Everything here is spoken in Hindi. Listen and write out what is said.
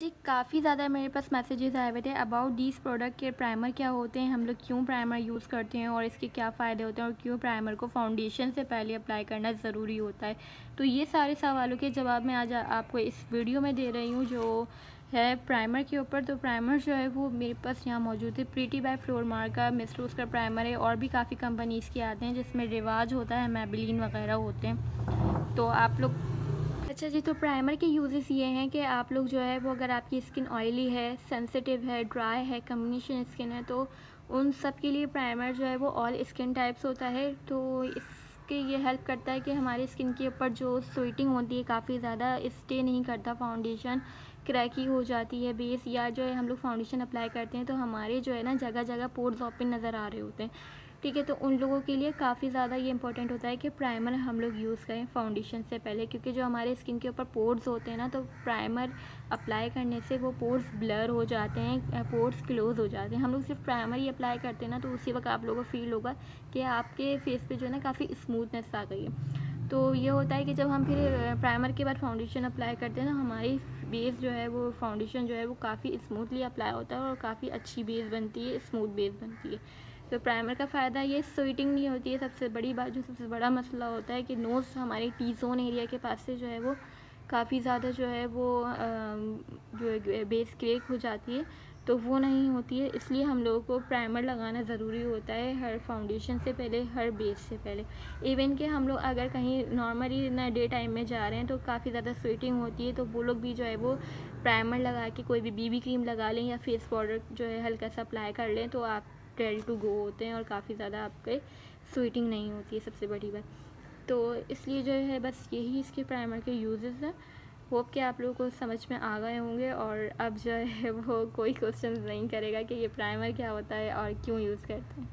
जी, काफ़ी ज़्यादा मेरे पास मैसेजेस आए हुए थे अबाउट दीज प्रोडक्ट के प्राइमर क्या होते हैं, हम लोग क्यों प्राइमर यूज़ करते हैं और इसके क्या फ़ायदे होते हैं और क्यों प्राइमर को फाउंडेशन से पहले अप्लाई करना ज़रूरी होता है। तो ये सारे सवालों के जवाब मैं आज आपको इस वीडियो में दे रही हूँ जो है प्राइमर के ऊपर। तो प्राइमर जो है वो मेरे पास यहाँ मौजूद है। प्रीटी बाय फ्लोर मार का मिसरूस का प्राइमर है और भी काफ़ी कंपनीज़ के आते हैं जिसमें रिवाज होता है मैबिलीन वगैरह होते हैं। तो आप लोग अच्छा जी तो प्राइमर के यूजेस ये हैं कि आप लोग जो है वो अगर आपकी स्किन ऑयली है सेंसिटिव है ड्राई है कम्बिनेशन स्किन है तो उन सब के लिए प्राइमर जो है वो ऑल स्किन टाइप्स होता है। तो इसके ये हेल्प करता है कि हमारी स्किन के ऊपर जो स्वीटिंग होती है, काफ़ी ज़्यादा स्टे नहीं करता फाउंडेशन क्रैकी हो जाती है बेस या जो है हम लोग फाउंडेशन अप्लाई करते हैं तो हमारे जो है ना जगह जगह पोर्स ओपन नज़र आ रहे होते हैं। ठीक है तो उन लोगों के लिए काफ़ी ज़्यादा ये इंपॉर्टेंट होता है कि प्राइमर हम लोग यूज़ करें फाउंडेशन से पहले, क्योंकि जो हमारे स्किन के ऊपर पोर्स होते हैं ना तो प्राइमर अप्लाई करने से वो पोर्स ब्लर हो जाते हैं पोर्स क्लोज हो जाते हैं। हम लोग सिर्फ़ प्राइमर ही अप्लाई करते हैं ना तो उसी वक्त आप लोगों को फील होगा कि आपके फेस पे जो है ना काफ़ी स्मूथनेस आ गई है। तो ये होता है कि जब हम फिर प्राइमर के बाद फाउंडेशन अप्लाई करते हैं ना, हमारी बेस जो है वो फाउंडेशन जो है वो काफ़ी स्मूथली अप्लाई होता है और काफ़ी अच्छी बेस बनती है स्मूथ बेस बनती है। तो प्राइमर का फ़ायदा ये स्वीटिंग नहीं होती है, सबसे बड़ी बात, जो सबसे बड़ा मसला होता है कि नोज़ हमारे टी जोन एरिया के पास से जो है वो काफ़ी ज़्यादा जो है वो जो बेस क्रेक हो जाती है तो वो नहीं होती है। इसलिए हम लोगों को प्राइमर लगाना ज़रूरी होता है हर फाउंडेशन से पहले, हर बेस से पहले। इवन कि हम लोग अगर कहीं नॉर्मली ना डे टाइम में जा रहे हैं तो काफ़ी ज़्यादा स्वेटिंग होती है तो वो लोग भी जो है वो प्राइमर लगा के कोई भी बीबी क्रीम लगा लें या फेस पाउडर जो है हल्का सा अप्लाई कर लें तो आप रेडी टू गो होते हैं और काफ़ी ज़्यादा आपके स्वीटिंग नहीं होती है सबसे बड़ी बात। तो इसलिए जो है बस यही इसके प्राइमर के यूजेस हैं। होप कि आप लोगों को समझ में आ गए होंगे और अब जो है वो कोई क्वेश्चन नहीं करेगा कि ये प्राइमर क्या होता है और क्यों यूज़ करते हैं।